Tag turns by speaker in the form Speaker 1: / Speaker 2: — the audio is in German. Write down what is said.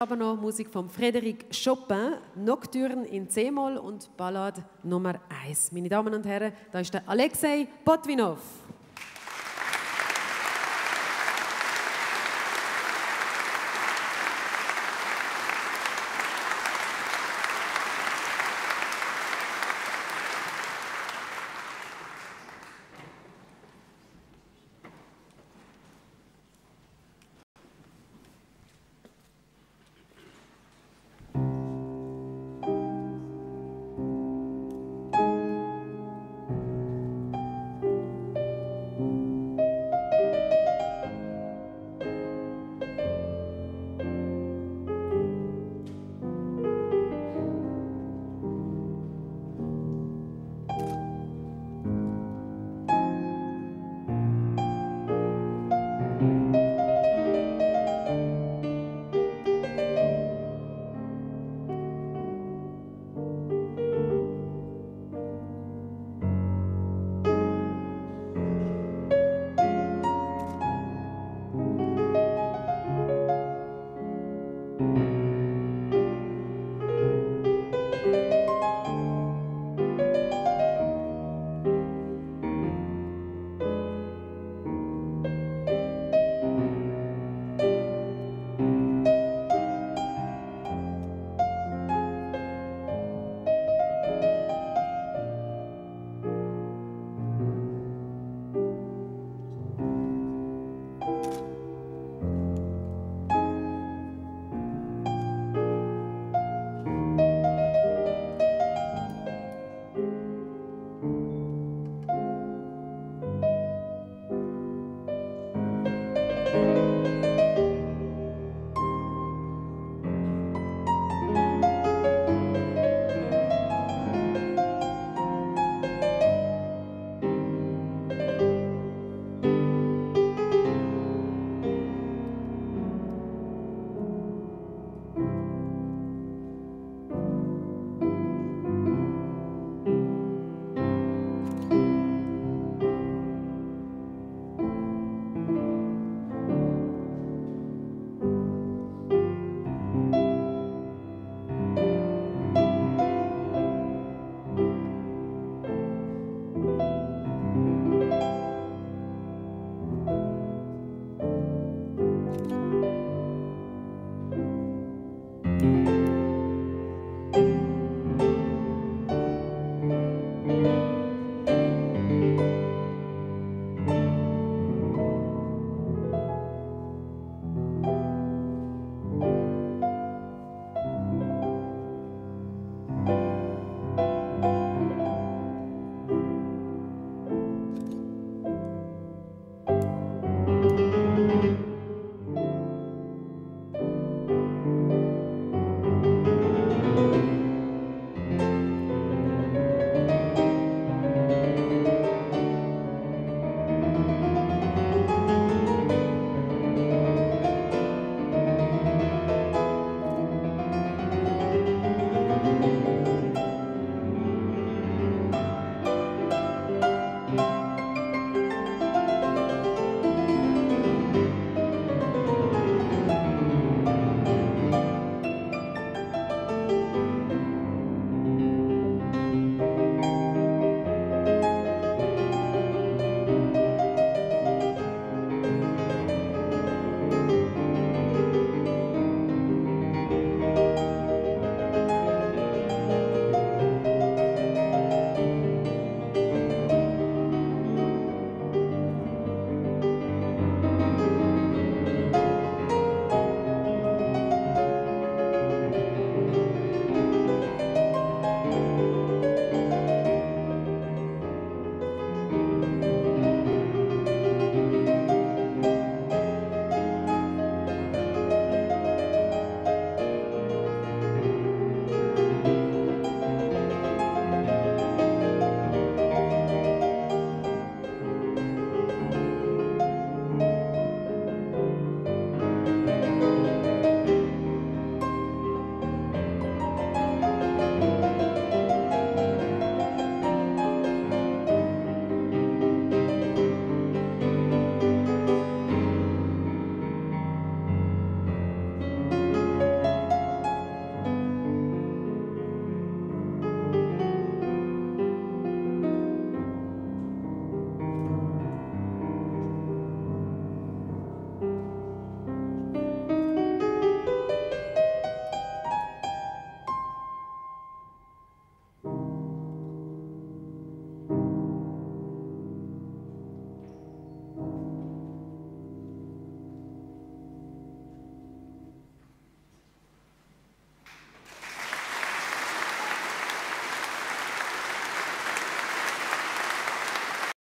Speaker 1: aber noch Musik von Frédéric Chopin, Nocturne in C-Moll und Ballade Nummer 1. Meine Damen und Herren, da ist der Alexei Botvinov.